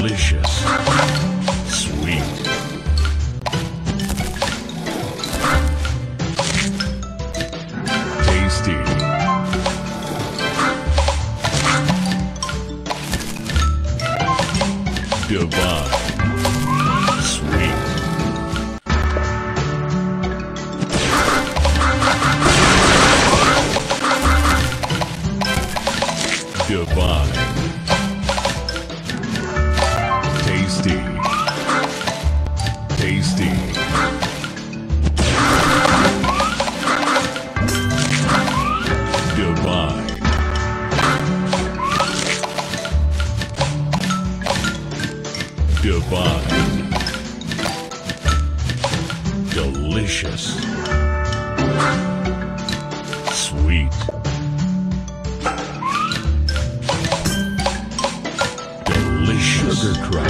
Delicious. Sweet. Tasty. Divine. Sweet. Divine. Divine. Delicious. Sweet. Delicious. Sugar.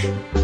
Crush.